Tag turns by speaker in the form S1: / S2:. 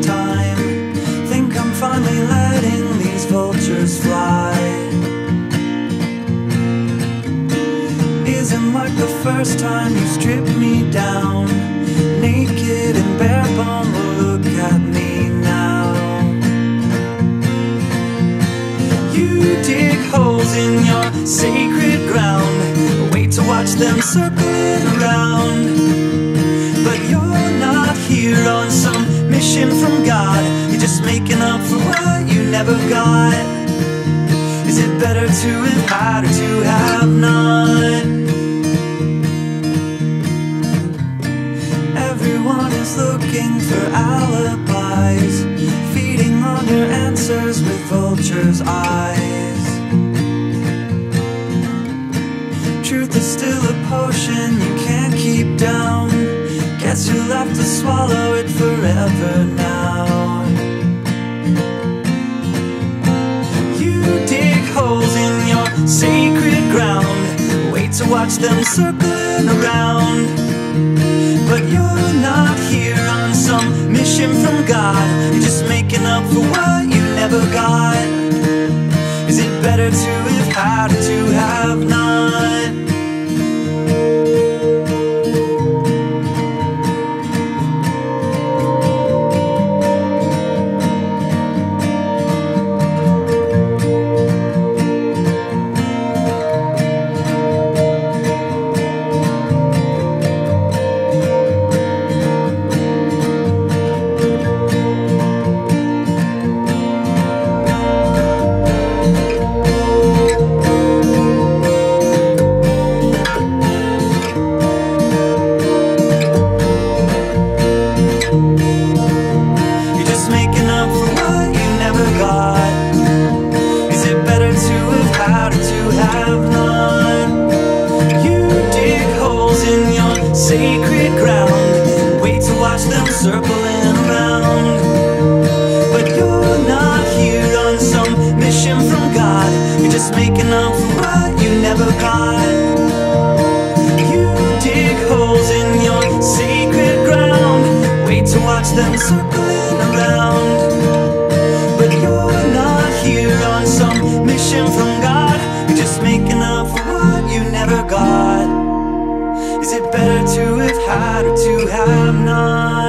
S1: time. Think I'm finally letting these vultures fly. Isn't like the first time you stripped me down. Naked and bare bone, look at me now. You dig holes in your sacred ground. Wait to watch them circling around. From God. You're just making up for what you never got. Is it better to had or to have none? Everyone is looking for alibis, feeding on your answers with vultures' eyes. Truth is still a potion have to swallow it forever now. You dig holes in your sacred ground. Wait to watch them circling around. But you're not here on some mission from God. You're just making up for what you never got. Is it better to have had or to have none? Sacred ground. Wait to watch them circling around. But you're not here on some mission from God. You're just making up for what you never got. You dig holes in your sacred ground. Wait to watch them circling around. But you're not here on some mission from Is it better to have had or to have not?